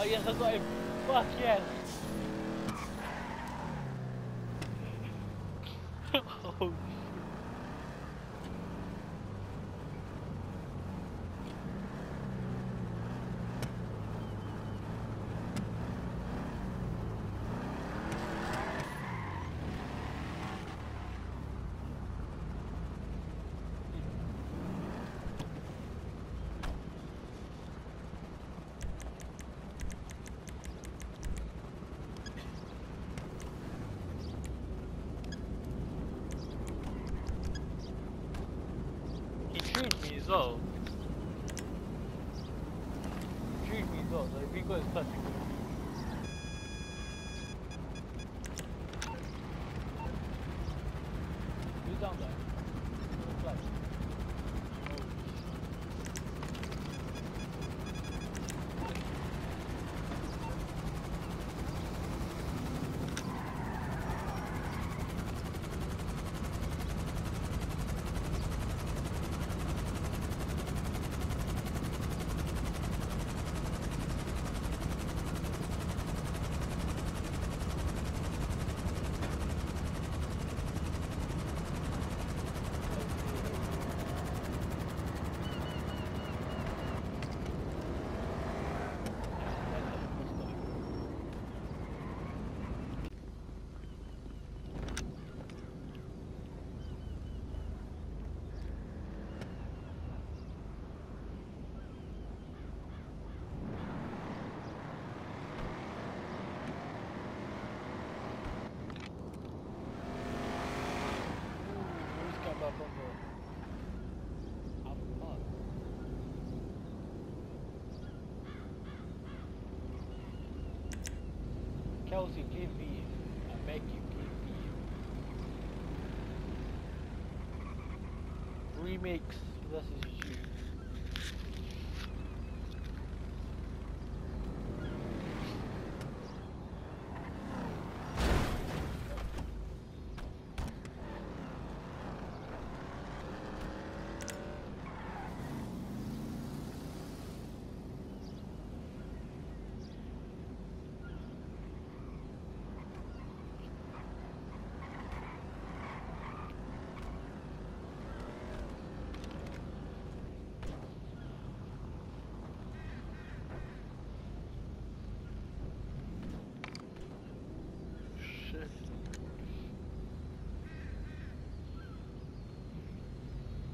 Oh yes, I got him. Fuck yes. oh He treated me as well. He treated me as well, if he got his touch, Kelsey, please leave. I beg you, please leave. Remix versus you. Shit.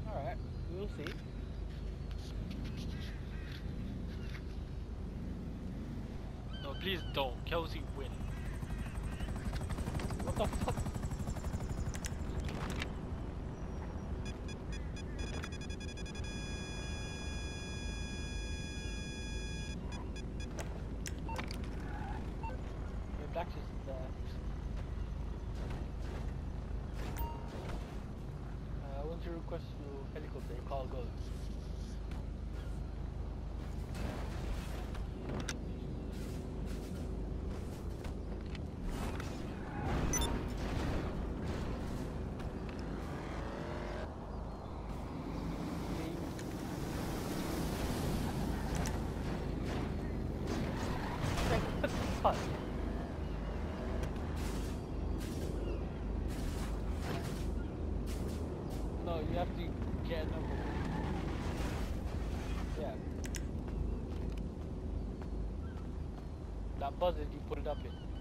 Alright, we'll see. Don't. Kelsey win. What the fuck? Yeah, Black's just there. Uh, I want to request your helicopter cargo. What the fuck? No, you have to get a number. Yeah. That buzzer you put it up in.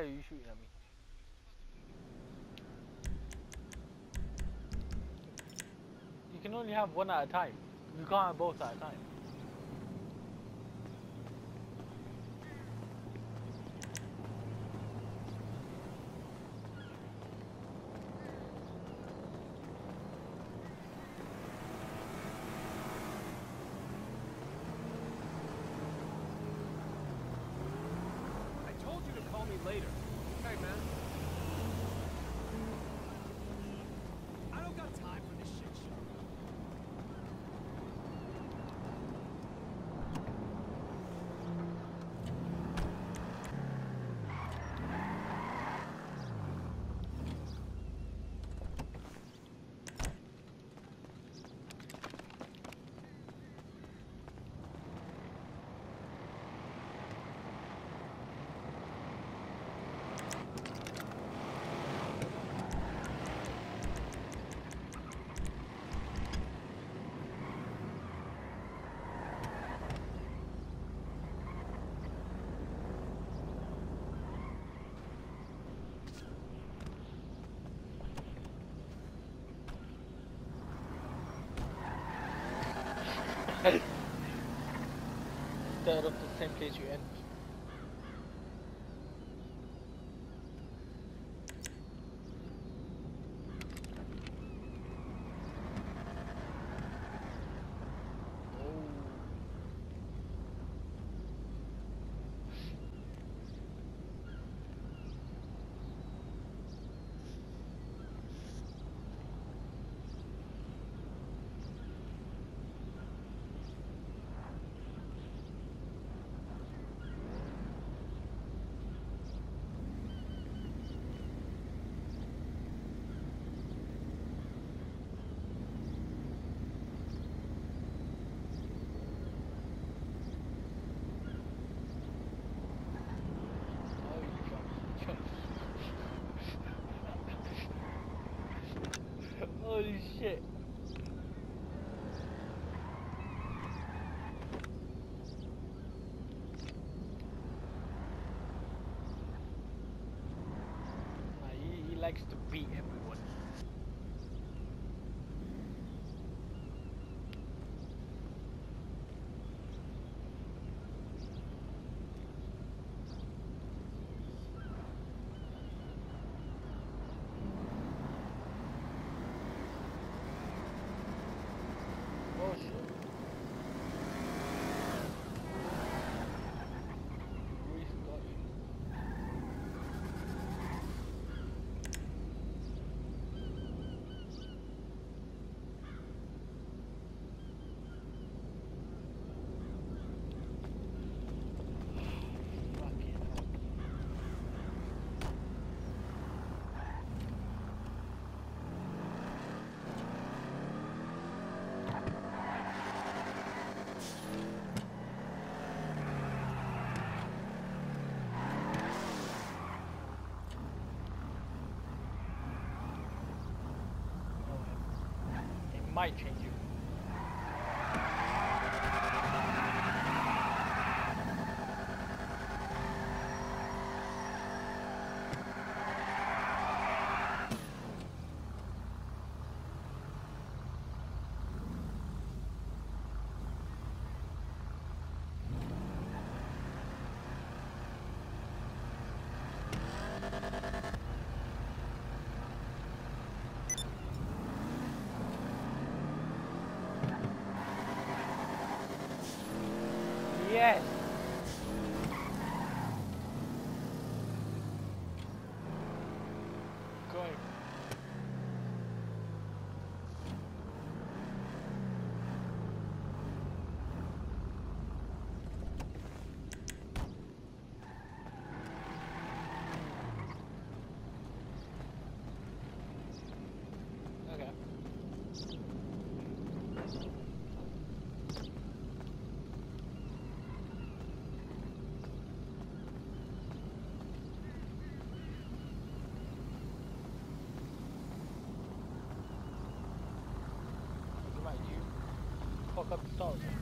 Are you shooting at me? You can only have one at a time. You can't have both at a time. Same place you end. Likes to beat everyone. Oh shit. Reese got you. Fucking hell. Oh, It might change you. Yes. What